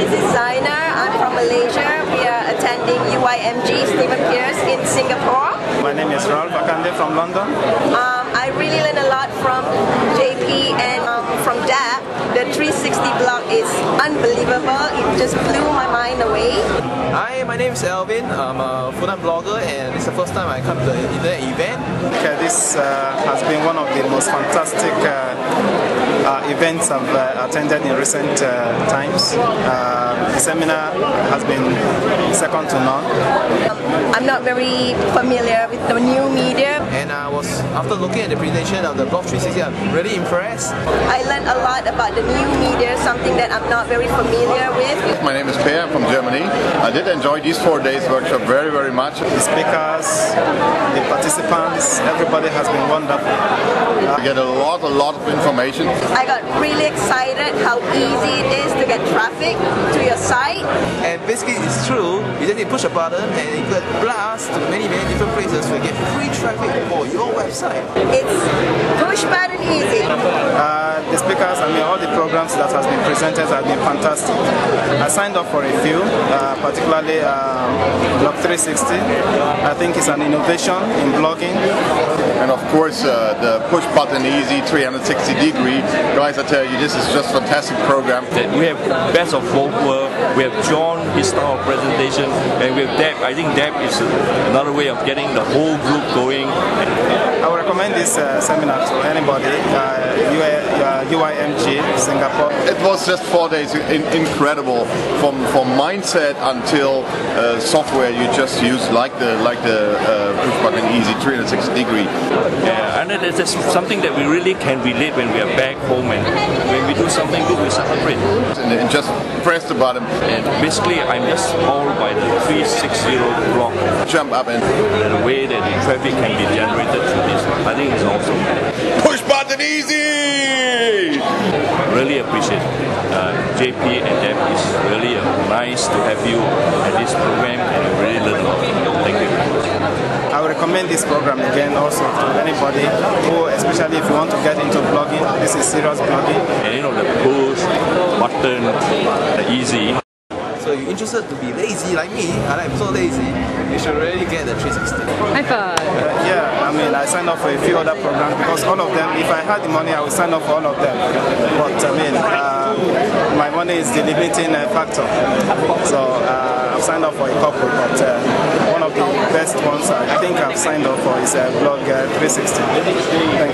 this is Zainer. I'm from Malaysia. We are attending UYMG Stephen Pierce in Singapore. My name is Ralph Akande from London. Um, I really learned a lot from JP and um, from Deb. The 360 blog is unbelievable. It just blew my mind away. Hi, my name is Alvin. I'm a full-time blogger and it's the first time I come to the event. Okay, this uh, has been one of the most fantastic uh, events I've uh, attended in recent uh, times. Uh, the seminar has been second to none. I'm not very familiar with the new media. And I was, after looking at the presentation of the Blog 360, I'm really impressed. I learned a lot about the new media, something that I'm not very familiar with. My name is Per, I'm from Germany. I did enjoy these four days workshop very, very much. The speakers, the participants, everybody has been wonderful. I get a lot, a lot of information. I got really excited how easy it is to get traffic to your site. And basically it's true, you just need to push a button and you could blast to many, many different places to get free traffic for your website. It's push button easy. Uh, the speakers, I mean, all the programs that has been presented have been fantastic. I signed up for a few, uh, particularly um, Blog 360. I think it's an innovation in blogging. And of course, uh, the push button easy 360 degree. Guys, I tell you, this is just a fantastic program. we have best of both worlds. We have John, his style of presentation, and with Deb. I think Deb is another way of getting the whole group going. I would recommend this uh, seminar to anybody, uh, UI, uh, UYMG Singapore. It was just four days in, incredible from from mindset until uh, software you just use like the like the uh, push button easy 360 degree. Yeah, and it is something that we really can relate when we are back home and when we do something good, we celebrate. And, and just press the button, And basically, I'm just all by the 360 blog, jump up and the way that the traffic can be generated through this. I think it's awesome. push button easy. Really appreciate uh, JP and Deb. It's really uh, nice to have you at this program and I really learn a lot. Thank you. I would recommend this program again also to anybody who, especially if you want to get into blogging, this is serious blogging. And you know, the push, button, the easy. So you're interested to be lazy like me, and I'm so lazy, you should really get the 360. High five. Uh, yeah, I mean, I signed up for a few other programs because all of them, if I had the money, I would sign up for all of them. But I mean, uh, my money is the limiting uh, factor. So uh, I've signed up for a couple, but uh, one of the best ones I think I've signed up for is uh, Blog uh, 360. Thank you very much.